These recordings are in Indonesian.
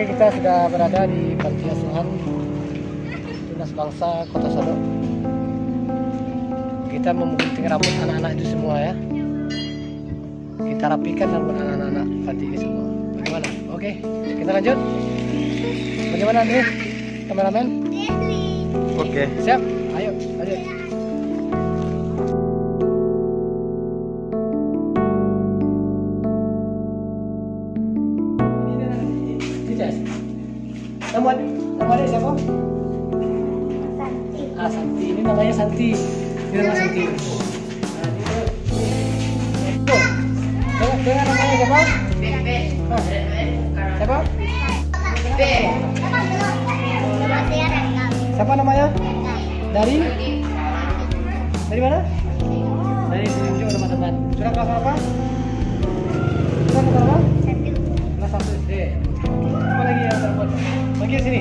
Oke, kita sudah berada di panti asuhan Tunas Bangsa Kota Solo. Kita memgunting rambut anak-anak itu semua ya. Kita rapikan rambut anak-anak panti ini semua. Bagaimana? Oke, kita lanjut. Bagaimana Andre? Kameramen? Oke. Siap? Santi. Nah, ini tuh. Tuh. Dengar, dengar namanya siapa? Ah, siapa? Siapa namanya? Dari? Dari mana? Dari Selinjung teman-teman. Sudah kelas apa? Sudah kelas apa? Kelas satu SD. Apa lagi yang terbuat? Bagian sini.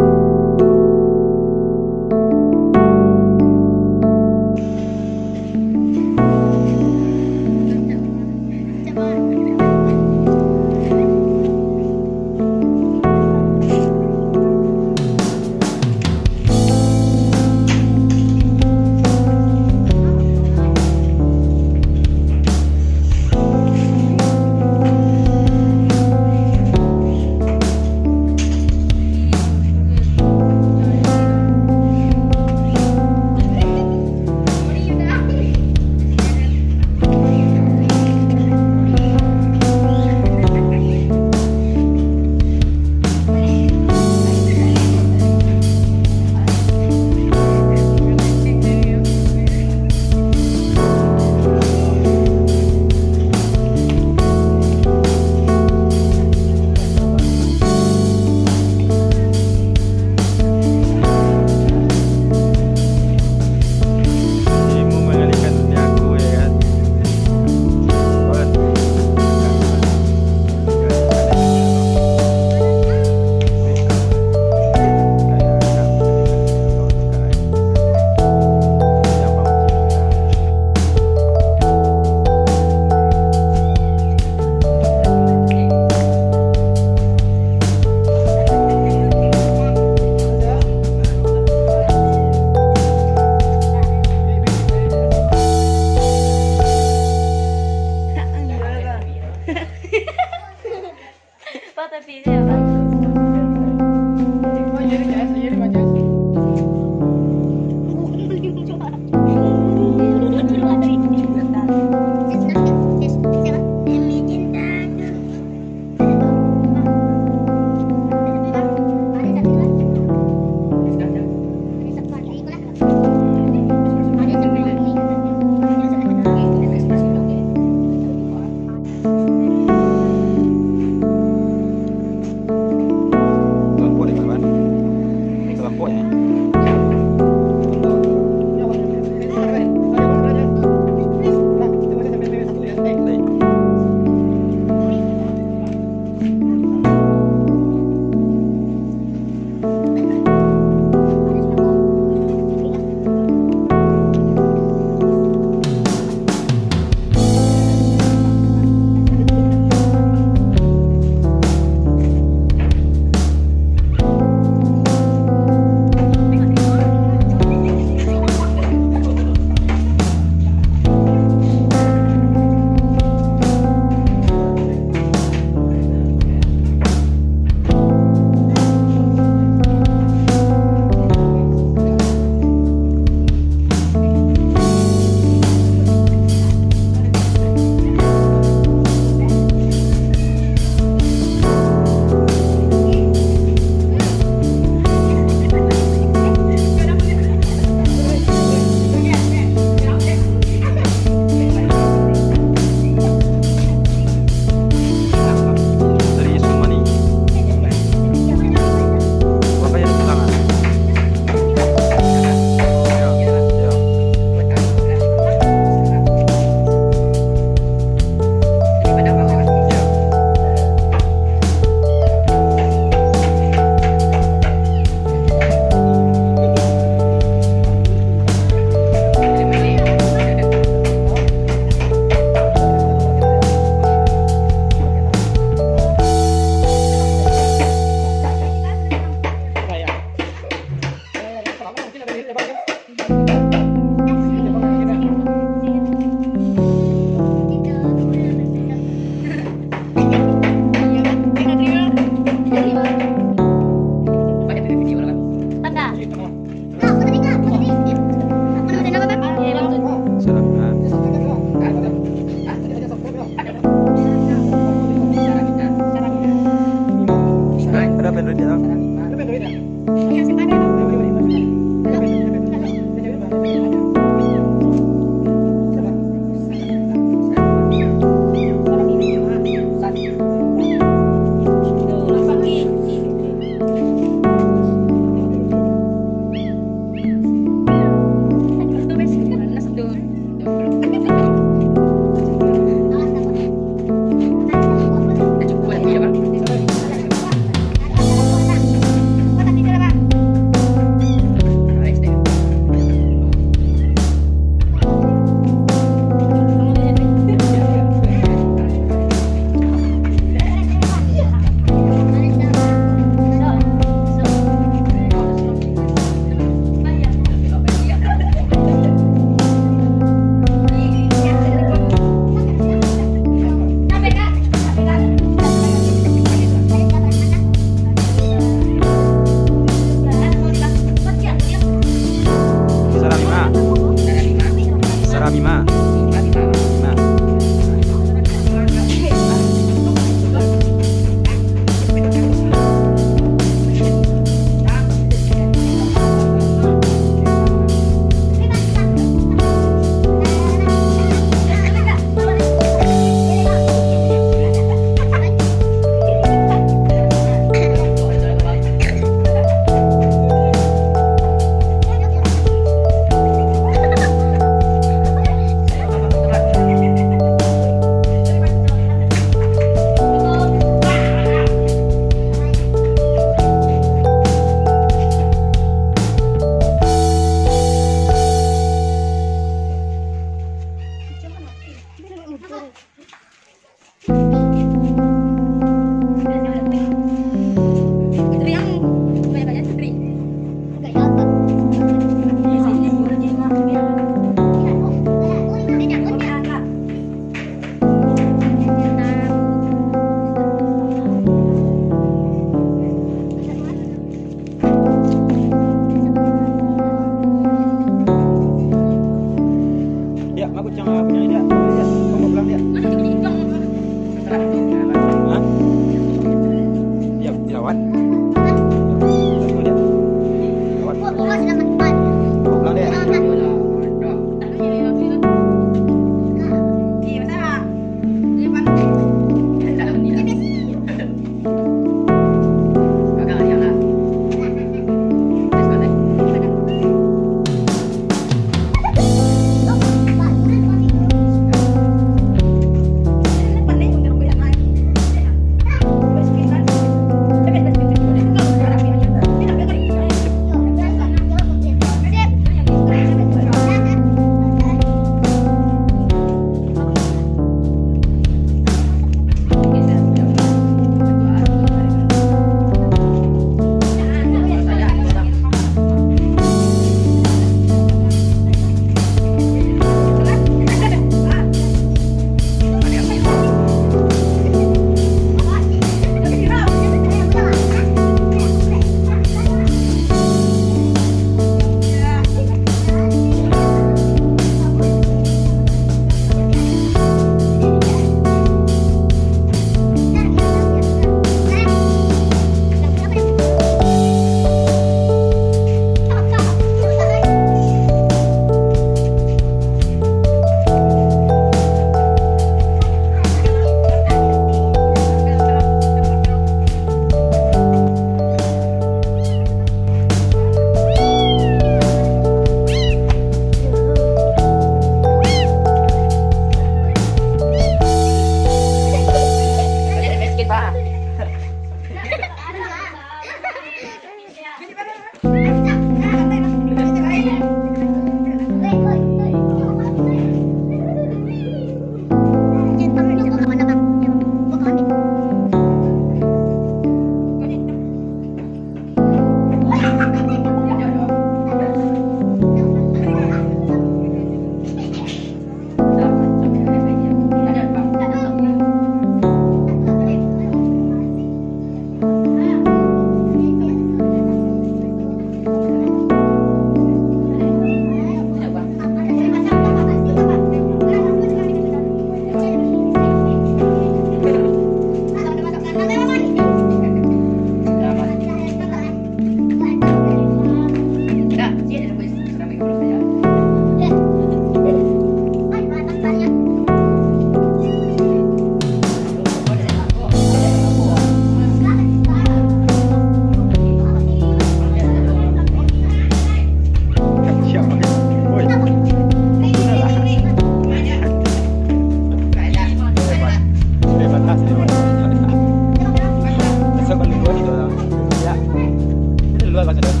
like an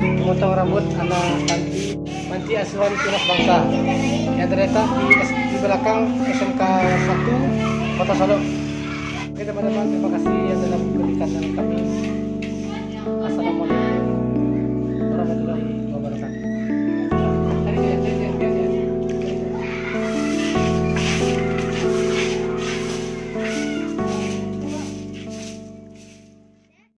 memotong rambut anak panti panti asuhan tunas bangsa. Yang terletak di, di belakang SMK 1 Kota Solo. Oke teman-teman terima kasih yang telah memberikan kami assalamualaikum warahmatullahi wabarakatuh